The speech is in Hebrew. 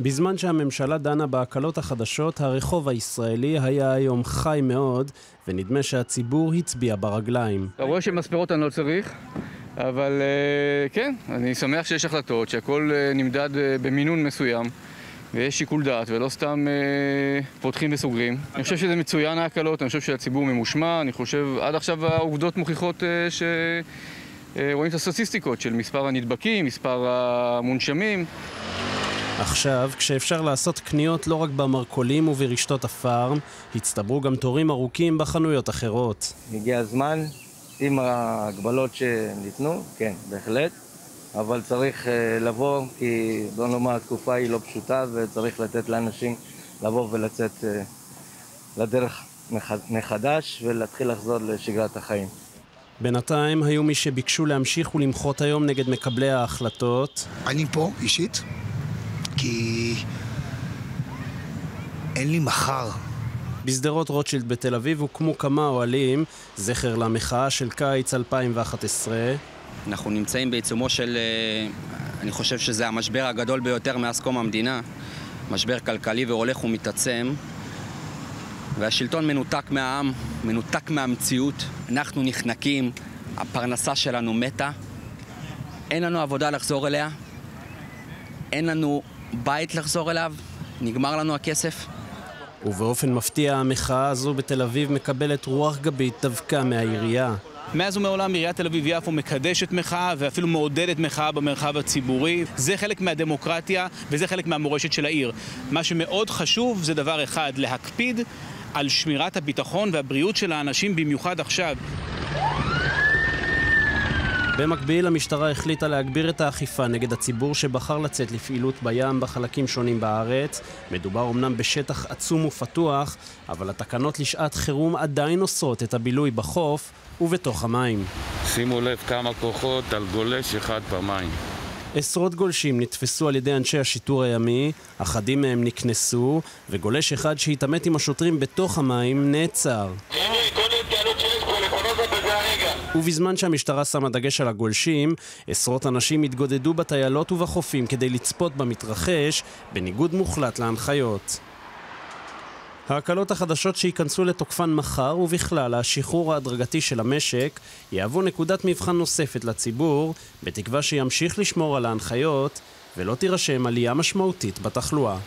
בזמן שהממשלה דנה בהקלות החדשות, הרחוב הישראלי היה היום חי מאוד, ונדמה שהציבור הצביע ברגליים. אתה רואה שמספרות אני לא צריך, אבל אה, כן, אני שמח שיש החלטות, שהכל אה, נמדד אה, במינון מסוים. ויש שיקול דעת, ולא סתם אה, פותחים וסוגרים. אני חושב שזה מצוין ההקלות, אני חושב שהציבור ממושמע, אני חושב, עד עכשיו העובדות מוכיחות אה, ש... רואים את הסטטיסטיקות של מספר הנדבקים, מספר המונשמים. עכשיו, כשאפשר לעשות קניות לא רק במרכולים וברשתות הפארם, הצטברו גם תורים ארוכים בחנויות אחרות. הגיע הזמן, עם ההגבלות שניתנו, כן, בהחלט. אבל צריך uh, לבוא, כי בוא נאמר, התקופה היא לא פשוטה וצריך לתת לאנשים לבוא ולצאת uh, לדרך מחדש ולהתחיל לחזור לשגרת החיים. בינתיים היו מי שביקשו להמשיך ולמחות היום נגד מקבלי ההחלטות. אני פה אישית, כי אין לי מחר. בשדרות רוטשילד בתל אביב הוקמו כמה אוהלים, זכר למחאה של קיץ 2011. אנחנו נמצאים בעיצומו של, אה, אני חושב שזה המשבר הגדול ביותר מאז קום המדינה, משבר כלכלי והולך ומתעצם, והשלטון מנותק מהעם, מנותק מהמציאות. אנחנו נחנקים, הפרנסה שלנו מתה, אין לנו עבודה לחזור אליה, אין לנו בית לחזור אליו, נגמר לנו הכסף. ובאופן מפתיע המחאה הזו בתל אביב מקבלת רוח גבית דווקא מהעירייה. מאז ומעולם עיריית תל אביב-יפו מקדשת מחאה ואפילו מעודדת מחאה במרחב הציבורי. זה חלק מהדמוקרטיה וזה חלק מהמורשת של העיר. מה שמאוד חשוב זה דבר אחד, להקפיד על שמירת הביטחון והבריאות של האנשים במיוחד עכשיו. במקביל, המשטרה החליטה להגביר את האכיפה נגד הציבור שבחר לצאת לפעילות בים בחלקים שונים בארץ. מדובר אמנם בשטח עצום ופתוח, אבל התקנות לשעת חירום עדיין אוסרות את הבילוי בחוף ובתוך המים. שימו לב כמה כוחות על גולש אחד במים. עשרות גולשים נתפסו על ידי אנשי השיטור הימי, אחדים מהם נקנסו, וגולש אחד שהתעמת עם השוטרים בתוך המים נעצר. ובזמן שהמשטרה שמה דגש על הגולשים, עשרות אנשים התגודדו בטיילות ובחופים כדי לצפות במתרחש, בניגוד מוחלט להנחיות. ההקלות החדשות שייכנסו לתוקפן מחר, ובכלל השחרור ההדרגתי של המשק, יהוו נקודת מבחן נוספת לציבור, בתקווה שימשיך לשמור על ההנחיות ולא תירשם עלייה משמעותית בתחלואה.